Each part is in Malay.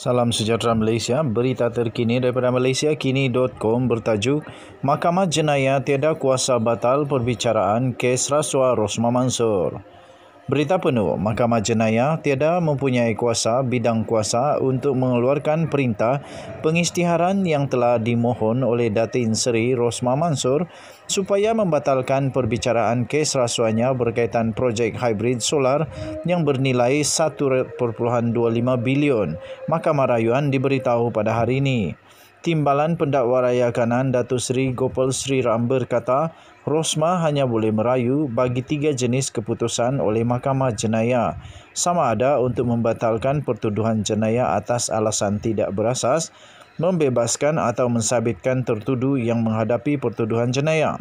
Salam sejahtera Malaysia, berita terkini daripada malaysiakini.com bertajuk Mahkamah Jenayah tiada kuasa batal perbicaraan kes rasuah Rosma Mansur. Berita penuh, Mahkamah Jenayah tiada mempunyai kuasa bidang kuasa untuk mengeluarkan perintah pengisytiharan yang telah dimohon oleh Datin Seri Rosma Mansur supaya membatalkan perbicaraan kes rasuahnya berkaitan projek hybrid solar yang bernilai 1.25 bilion. Mahkamah Rayuan diberitahu pada hari ini. Timbalan Pendakwa Raya Kanan Datuk Seri Gopal Sri Ram berkata, Rosma hanya boleh merayu bagi tiga jenis keputusan oleh Mahkamah Jenayah. Sama ada untuk membatalkan pertuduhan jenayah atas alasan tidak berasas, membebaskan atau mensabitkan tertuduh yang menghadapi pertuduhan jenayah.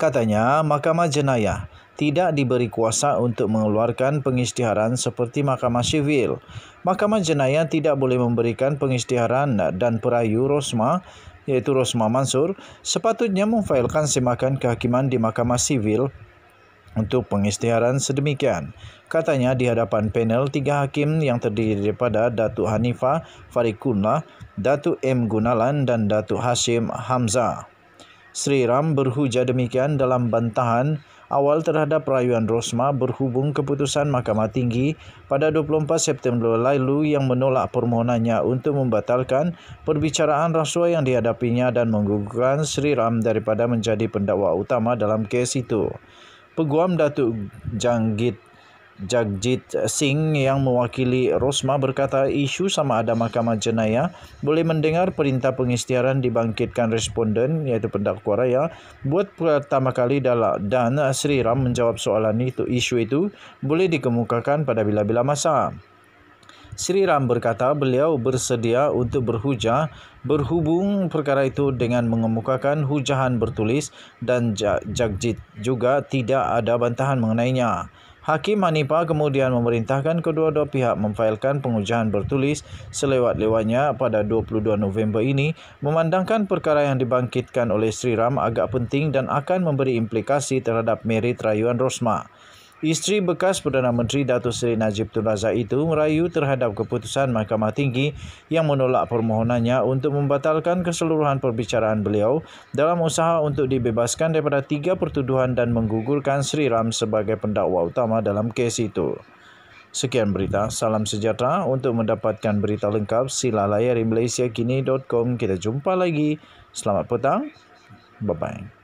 Katanya, Mahkamah Jenayah tidak diberi kuasa untuk mengeluarkan pengisytiharan seperti Mahkamah Sivil. Mahkamah Jenayah tidak boleh memberikan pengisytiharan dan perayu Rosma iaitu Rosma Mansur sepatutnya memfailkan semakan kehakiman di Mahkamah Sivil untuk pengisytiharan sedemikian. Katanya di hadapan panel tiga hakim yang terdiri daripada Datuk Hanifah Farikunlah, Datuk M. Gunalan dan Datuk Hashim Hamzah. Sri Ram berhujah demikian dalam bantahan awal terhadap rayuan Rosma berhubung keputusan Mahkamah Tinggi pada 24 September lalu yang menolak permohonannya untuk membatalkan perbicaraan rasuah yang dihadapinya dan menggugurkan Sri Ram daripada menjadi pendakwa utama dalam kes itu. Peguam Datuk Janggit Jagjit Singh yang mewakili Rosma berkata isu sama ada mahkamah jenayah boleh mendengar perintah pengisytiharan dibangkitkan responden iaitu pendakwa raya buat pertama kali dalam dan Sri Ram menjawab soalan itu isu itu boleh dikemukakan pada bila-bila masa. Sri Ram berkata beliau bersedia untuk berhujah berhubung perkara itu dengan mengemukakan hujahan bertulis dan Jagjit juga tidak ada bantahan mengenainya. Hakim Hanipa kemudian memerintahkan kedua-dua pihak memfailkan pengujahan bertulis selewat-lewatnya pada 22 November ini memandangkan perkara yang dibangkitkan oleh Sri Ram agak penting dan akan memberi implikasi terhadap merit rayuan Rosma. Isteri bekas Perdana Menteri Datuk Seri Najib Tun Razak itu merayu terhadap keputusan Mahkamah Tinggi yang menolak permohonannya untuk membatalkan keseluruhan perbicaraan beliau dalam usaha untuk dibebaskan daripada tiga pertuduhan dan menggugurkan Sri Ram sebagai pendakwa utama dalam kes itu. Sekian berita, salam sejahtera. Untuk mendapatkan berita lengkap, sila layari malaysiakini.com. Kita jumpa lagi. Selamat petang. Bye-bye.